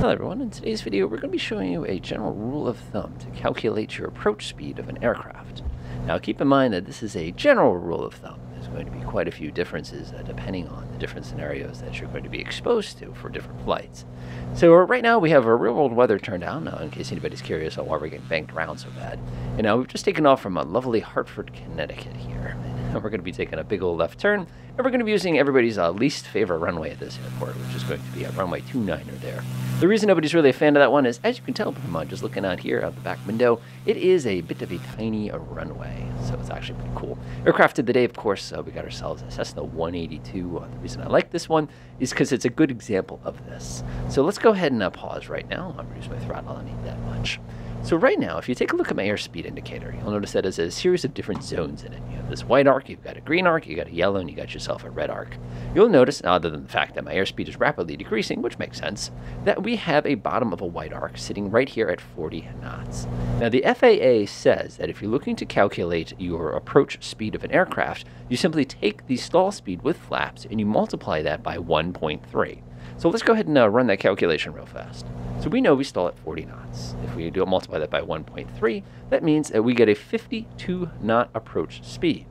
Hello everyone, in today's video we're going to be showing you a general rule of thumb to calculate your approach speed of an aircraft. Now keep in mind that this is a general rule of thumb. There's going to be quite a few differences uh, depending on the different scenarios that you're going to be exposed to for different flights. So uh, right now we have our real world weather turned on, uh, in case anybody's curious on why we're getting banked around so bad. And now we've just taken off from a lovely Hartford, Connecticut here. And we're going to be taking a big old left turn, and we're going to be using everybody's uh, least favorite runway at this airport, which is going to be a runway 29er there. The reason nobody's really a fan of that one is, as you can tell from just looking out here out the back window, it is a bit of a tiny runway, so it's actually pretty cool. Aircraft of the day, of course, uh, we got ourselves a Cessna 182. Uh, the reason I like this one is because it's a good example of this. So let's go ahead and uh, pause right now. I'll reduce my throttle, I need that much. So right now, if you take a look at my airspeed indicator, you'll notice that there's a series of different zones in it. You have this white arc, you've got a green arc, you got a yellow, and you got yourself a red arc. You'll notice, other than the fact that my airspeed is rapidly decreasing, which makes sense, that we have a bottom of a white arc sitting right here at 40 knots. Now the FAA says that if you're looking to calculate your approach speed of an aircraft, you simply take the stall speed with flaps and you multiply that by 1.3. So let's go ahead and uh, run that calculation real fast. So we know we stall at 40 knots. If we do multiply that by 1.3, that means that we get a 52 knot approach speed.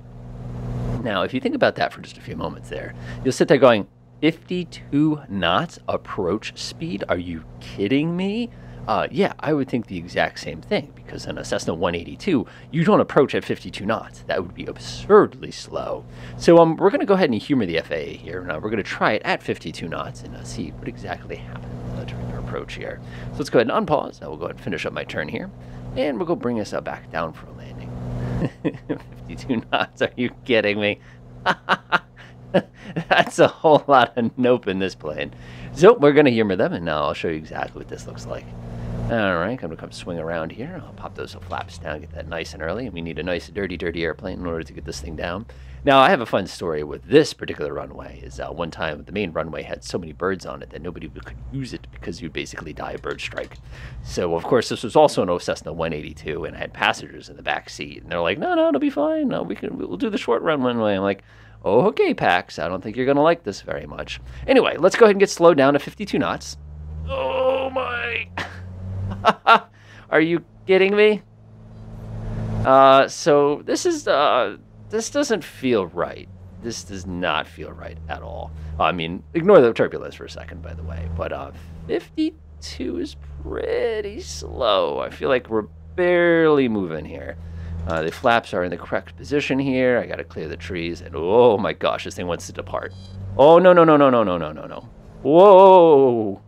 Now, if you think about that for just a few moments there, you'll sit there going, 52 knots approach speed? Are you kidding me? Uh, yeah, I would think the exact same thing because in a Cessna 182, you don't approach at 52 knots. That would be absurdly slow. So um, we're going to go ahead and humor the FAA here. Now we're going to try it at 52 knots and uh, see what exactly happens during our approach here. So let's go ahead and unpause. Now we'll go ahead and finish up my turn here, and we'll go bring us uh, back down for a landing. 52 knots? Are you kidding me? That's a whole lot of nope in this plane. So we're going to humor them, and now I'll show you exactly what this looks like. All right, I'm to come swing around here. I'll pop those flaps down, get that nice and early. We need a nice, dirty, dirty airplane in order to get this thing down. Now, I have a fun story with this particular runway. Is uh, one time the main runway had so many birds on it that nobody could use it because you'd basically die of bird strike. So, of course, this was also an Cessna 182, and I had passengers in the back seat, and they're like, "No, no, it'll be fine. No, we can. We'll do the short run runway." I'm like, "Oh, okay, Pax. I don't think you're going to like this very much." Anyway, let's go ahead and get slowed down to 52 knots. Oh my! Are you kidding me? Uh, so this is uh, this doesn't feel right. This does not feel right at all. I mean, ignore the turbulence for a second, by the way. But uh, 52 is pretty slow. I feel like we're barely moving here. Uh, the flaps are in the correct position here. I got to clear the trees, and oh my gosh, this thing wants to depart. Oh no no no no no no no no no! Whoa!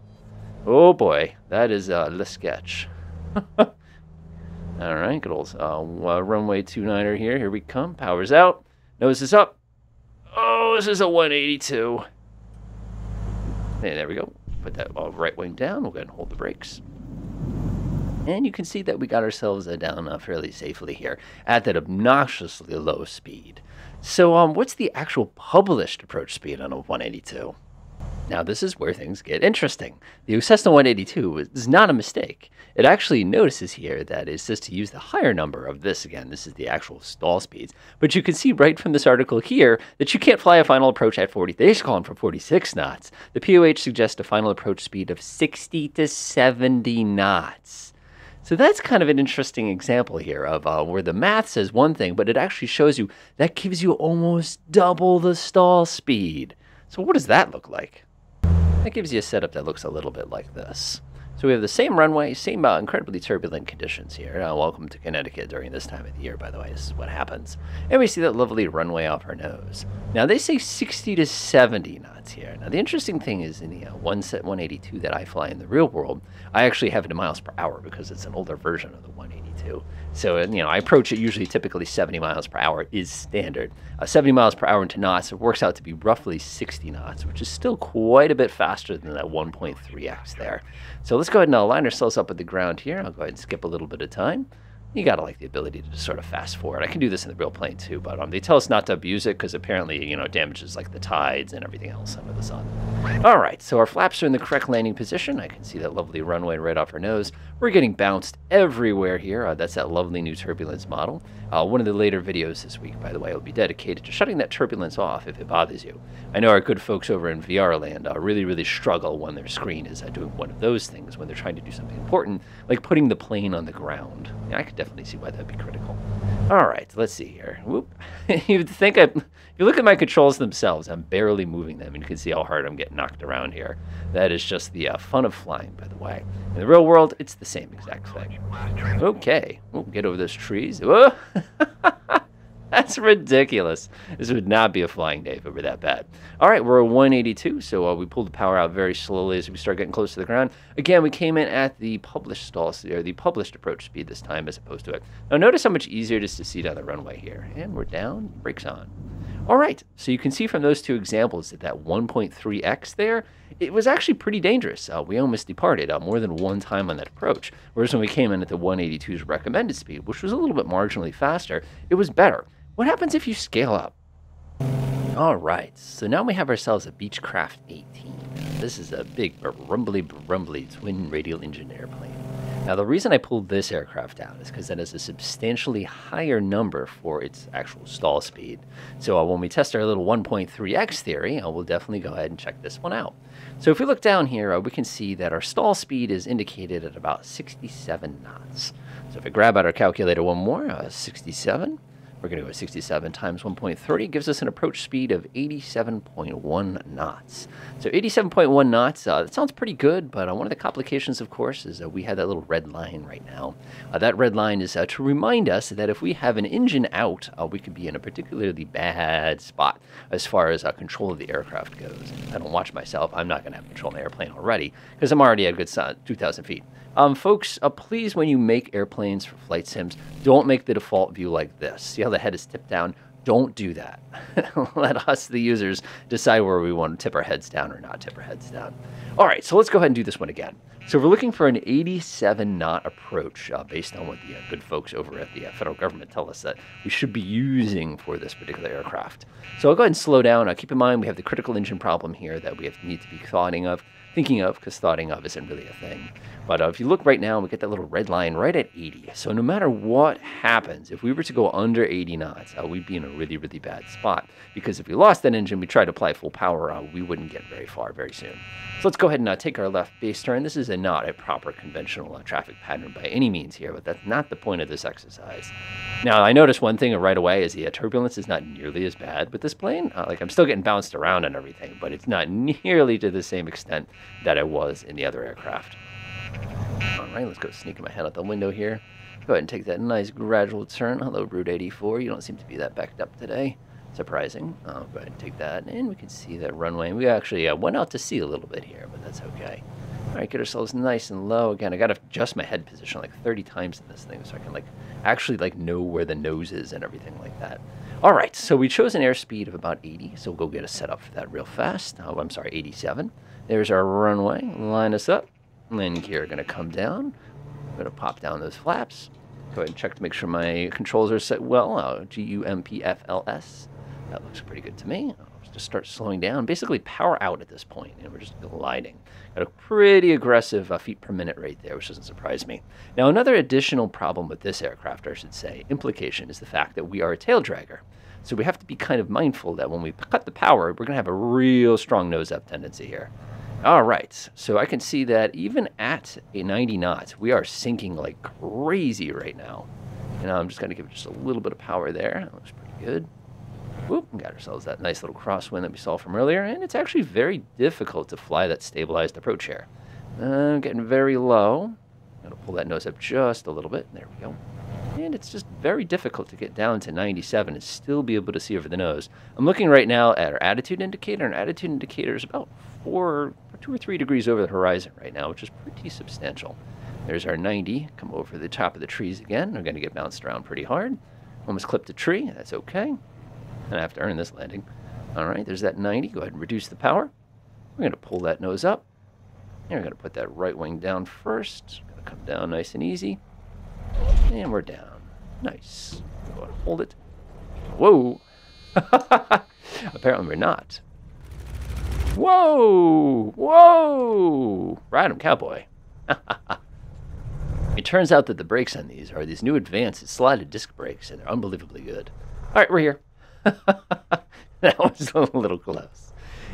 Oh boy, that is uh, the sketch. All right, good old uh, runway 29er here. Here we come. Powers out. Nose is up. Oh, this is a 182. And there we go. Put that uh, right wing down. We'll go ahead and hold the brakes. And you can see that we got ourselves uh, down uh, fairly safely here at that obnoxiously low speed. So, um, what's the actual published approach speed on a 182? Now, this is where things get interesting. The Cessna 182 is not a mistake. It actually notices here that it says to use the higher number of this. Again, this is the actual stall speeds. But you can see right from this article here that you can't fly a final approach at 40. They just call them for 46 knots. The POH suggests a final approach speed of 60 to 70 knots. So that's kind of an interesting example here of uh, where the math says one thing, but it actually shows you that gives you almost double the stall speed. So what does that look like? That gives you a setup that looks a little bit like this. So we have the same runway, same uh, incredibly turbulent conditions here. Uh, welcome to Connecticut during this time of the year, by the way. This is what happens. And we see that lovely runway off our nose. Now, they say 60 to 70 knots here. Now, the interesting thing is in the uh, 182 that I fly in the real world, I actually have it in miles per hour because it's an older version of the 182. So, you know, I approach it usually typically 70 miles per hour is standard. Uh, 70 miles per hour into knots, it works out to be roughly 60 knots, which is still quite a bit faster than that 1.3x there. So let's go ahead and align ourselves up at the ground here. I'll go ahead and skip a little bit of time. You gotta like the ability to sort of fast forward. I can do this in the real plane too, but um, they tell us not to abuse it because apparently, you know, damages like the tides and everything else under the sun. All right, so our flaps are in the correct landing position. I can see that lovely runway right off our nose. We're getting bounced everywhere here. Uh, that's that lovely new turbulence model. Uh, one of the later videos this week, by the way, will be dedicated to shutting that turbulence off if it bothers you. I know our good folks over in VR land uh, really, really struggle when their screen is uh, doing one of those things when they're trying to do something important, like putting the plane on the ground. I could definitely see why that'd be critical. All right, let's see here. You'd think I, you look at my controls themselves, I'm barely moving them, and you can see how hard I'm getting knocked around here. That is just the uh, fun of flying, by the way. In the real world, it's the same exact thing. Okay, we'll get over those trees. Whoa. That's ridiculous. This would not be a flying day if it were that bad. All right, we're at 182, so uh, we pulled the power out very slowly as we start getting close to the ground. Again, we came in at the published stall, or the published approach speed this time as opposed to it. Now notice how much easier it is to see down the runway here. And we're down, brakes on. All right, so you can see from those two examples that that 1.3x there, it was actually pretty dangerous. Uh, we almost departed uh, more than one time on that approach, whereas when we came in at the 182's recommended speed, which was a little bit marginally faster, it was better. What happens if you scale up? All right, so now we have ourselves a Beechcraft 18. This is a big, rumbly, rumbly twin radial engine airplane. Now, the reason I pulled this aircraft out is because it has a substantially higher number for its actual stall speed. So uh, when we test our little 1.3x theory, uh, we'll definitely go ahead and check this one out. So if we look down here, uh, we can see that our stall speed is indicated at about 67 knots. So if I grab out our calculator one more, uh, 67, we're going to go 67 times 1.30 gives us an approach speed of 87.1 knots. So 87.1 knots, uh, that sounds pretty good, but uh, one of the complications, of course, is that we have that little red line right now. Uh, that red line is uh, to remind us that if we have an engine out, uh, we could be in a particularly bad spot as far as uh, control of the aircraft goes. I don't watch myself, I'm not going to have control of the airplane already because I'm already at a good 2,000 feet. Um, folks, uh, please, when you make airplanes for flight sims, don't make the default view like this. See how the head is tipped down? Don't do that. Let us, the users, decide where we want to tip our heads down or not tip our heads down. All right, so let's go ahead and do this one again. So we're looking for an 87 knot approach uh, based on what the uh, good folks over at the uh, federal government tell us that we should be using for this particular aircraft. So I'll go ahead and slow down. Uh, keep in mind we have the critical engine problem here that we have, need to be thoughting of thinking of because thoughting of isn't really a thing. But uh, if you look right now, we get that little red line right at 80. So no matter what happens, if we were to go under 80 knots, uh, we'd be in a really, really bad spot. Because if we lost that engine, we tried to apply full power, uh, we wouldn't get very far very soon. So let's go ahead and uh, take our left base turn. This is a, not a proper conventional uh, traffic pattern by any means here, but that's not the point of this exercise. Now, I noticed one thing right away is the uh, turbulence is not nearly as bad with this plane. like I'm still getting bounced around and everything, but it's not nearly to the same extent that I was in the other aircraft. All right, let's go sneaking my head out the window here. Go ahead and take that nice gradual turn. Hello, Route 84. You don't seem to be that backed up today. Surprising. I'll go ahead and take that, and we can see that runway. We actually uh, went out to sea a little bit here, but that's okay. All right, get ourselves nice and low. Again, I got to adjust my head position like 30 times in this thing so I can like actually like know where the nose is and everything like that. All right, so we chose an airspeed of about 80, so we'll go get a setup for that real fast. Oh, I'm sorry, 87. There's our runway. Line us up. Landing gear going to come down. I'm going to pop down those flaps. Go ahead and check to make sure my controls are set well. Uh, G-U-M-P-F-L-S. That looks pretty good to me. I'll just start slowing down. Basically power out at this point, and we're just gliding. Got a pretty aggressive uh, feet per minute rate there, which doesn't surprise me. Now, another additional problem with this aircraft, I should say, implication, is the fact that we are a tail dragger. So we have to be kind of mindful that when we cut the power, we're going to have a real strong nose-up tendency here. All right, so I can see that even at a 90 knots, we are sinking like crazy right now. And I'm just going to give it just a little bit of power there. That looks pretty good. Whoop, got ourselves that nice little crosswind that we saw from earlier, and it's actually very difficult to fly that stabilized approach here. I'm uh, getting very low. Gotta pull that nose up just a little bit. There we go. And it's just very difficult to get down to 97 and still be able to see over the nose. I'm looking right now at our attitude indicator, and attitude indicator is about four two or three degrees over the horizon right now, which is pretty substantial. There's our 90. Come over the top of the trees again. We're going to get bounced around pretty hard. Almost clipped a tree. That's okay. And I have to earn this landing. All right, there's that 90. Go ahead and reduce the power. We're going to pull that nose up. And we're going to put that right wing down first. Going to come down nice and easy. And we're down. Nice. Go ahead, hold it. Whoa. Apparently we're not. Whoa! Whoa! Ride 'em, cowboy. it turns out that the brakes on these are these new advanced slided disc brakes, and they're unbelievably good. All right, we're here. that was a little close.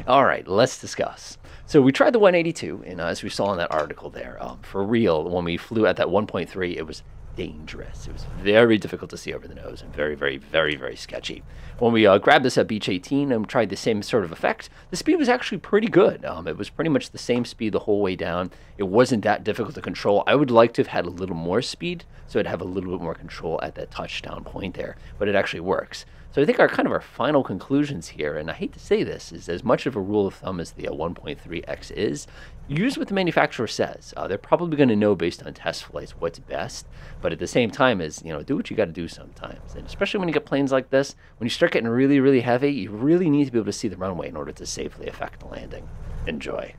All right, let's discuss. So we tried the 182, and uh, as we saw in that article there, um, for real, when we flew at that 1.3, it was dangerous. It was very difficult to see over the nose and very, very, very, very sketchy. When we uh, grabbed this at Beech 18 and tried the same sort of effect, the speed was actually pretty good. Um, it was pretty much the same speed the whole way down. It wasn't that difficult to control. I would like to have had a little more speed so I'd have a little bit more control at that touchdown point there, but it actually works. So I think our kind of our final conclusions here, and I hate to say this, is as much of a rule of thumb as the uh, 1.3x is, use what the manufacturer says. Uh, they're probably going to know based on test flights what's best, but at the same time, is you know do what you got to do sometimes, and especially when you get planes like this, when you start getting really really heavy, you really need to be able to see the runway in order to safely effect the landing. Enjoy.